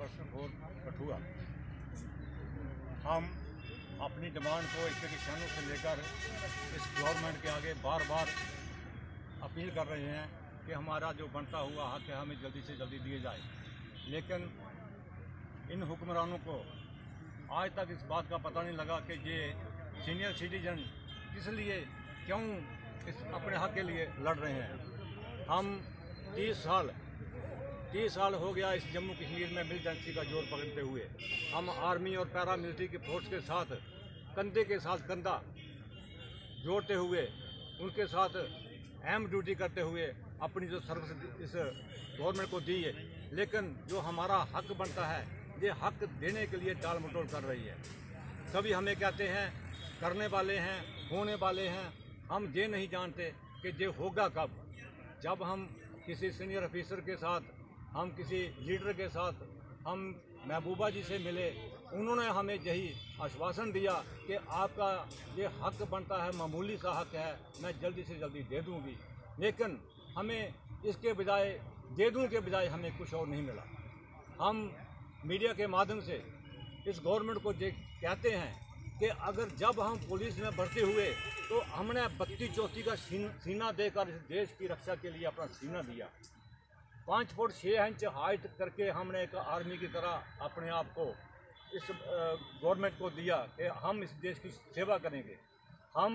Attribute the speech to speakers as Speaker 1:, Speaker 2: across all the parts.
Speaker 1: Chairperson for Kathua. हम अपनी demand को इसके किसानों से लेकर इस गवर्नमेंट के आगे बार बार अपील कर रहे हैं कि हमारा जो बनता हुआ हक है, हमें जल्दी से जल्दी दिए जाए। लेकिन इन हुक्मरानों को आज तक इस बात का पता नहीं लगा कि ये सीनियर सिटीजन किस लिए, क्यों इस अपने हक के लिए लड़ रहे हैं। हम तीस साल तीस साल हो गया इस जम्मू कश्मीर में मिलिटेंसी का ज़ोर पकड़ते हुए। हम आर्मी और पैरा मिलिट्री की फोर्स के साथ, कंधे के साथ कंधा जोड़ते हुए, उनके साथ अहम ड्यूटी करते हुए अपनी जो सर्विस इस गवर्नमेंट को दी है। लेकिन जो हमारा हक बनता है, ये हक देने के लिए टाल मटोल कर रही है। कभी हमें कहते हैं, करने वाले हैं, होने वाले हैं। हम ये नहीं जानते कि ये होगा कब। जब हम किसी सीनियर ऑफिसर के साथ हम किसी लीडर के साथ हम महबूबा जी से मिले, उन्होंने हमें यही आश्वासन दिया कि आपका ये हक बनता है, मामूली सा हक है, मैं जल्दी से जल्दी दे दूँगी। लेकिन हमें इसके बजाय, दे दूँ के बजाय हमें कुछ और नहीं मिला। हम मीडिया के माध्यम से इस गवर्नमेंट को ये कहते हैं कि अगर जब हम पुलिस में भर्ती हुए तो हमने बत्ती चौथी का सीना देकर इस देश की रक्षा के लिए अपना सीना दिया। पाँच फुट छः इंच हाइट करके हमने एक आर्मी की तरह अपने आप को इस गवर्नमेंट को दिया कि हम इस देश की सेवा करेंगे। हम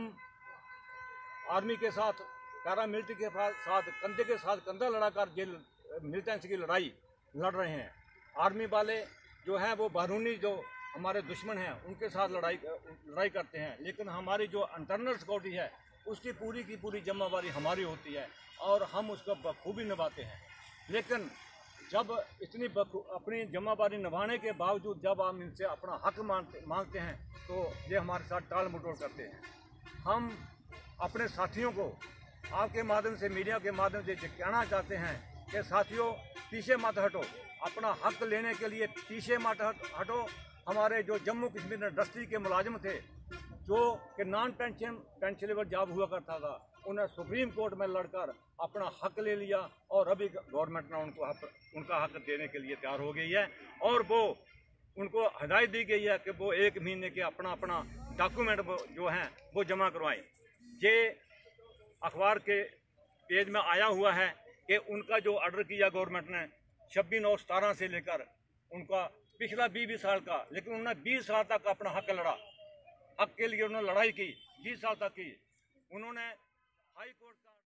Speaker 1: आर्मी के साथ पैरा मिलिट्री के साथ, कंधे के साथ कंधा लड़ाकर ये मिलिटेंसी की लड़ाई लड़ रहे हैं। आर्मी वाले जो हैं, वो बारूनी जो हमारे दुश्मन हैं, उनके साथ लड़ाई लड़ाई करते हैं। लेकिन हमारी जो इंटरनल सिक्योरिटी है, उसकी पूरी की पूरी जिम्मेवारी हमारी होती है और हम उसको बखूबी निभाते हैं। लेकिन जब इतनी अपनी जिम्मेवारी निभाने के बावजूद जब हम इनसे अपना हक मांगते मांगते हैं तो ये हमारे साथ टाल मटोल करते हैं। हम अपने साथियों को आपके माध्यम से, मीडिया के माध्यम से कहना चाहते हैं कि साथियों, पीछे मत हटो। अपना हक लेने के लिए पीछे मत हटो हमारे जो जम्मू कश्मीर इंडस्ट्री के मुलाजिम थे जो कि नॉन पेंशन पेंशनेबल जॉब हुआ करता था, उन्हें सुप्रीम कोर्ट में लड़कर अपना हक ले लिया और अभी गवर्नमेंट ने उनको हक, उनका हक देने के लिए तैयार हो गई है। और वो, उनको हदायत दी गई है कि वो एक महीने के अपना अपना डॉक्यूमेंट जो हैं, वो जमा करवाएँ। ये अखबार के पेज में आया हुआ है कि उनका जो ऑर्डर किया गवर्नमेंट ने, छब्बीस नौ सतारह से लेकर उनका पिछला बीस बीस साल का, लेकिन उन्होंने बीस साल तक अपना हक लड़ा। हक के लिए उन्होंने लड़ाई की बीस साल तक की। उन्होंने हाई कोर्ट का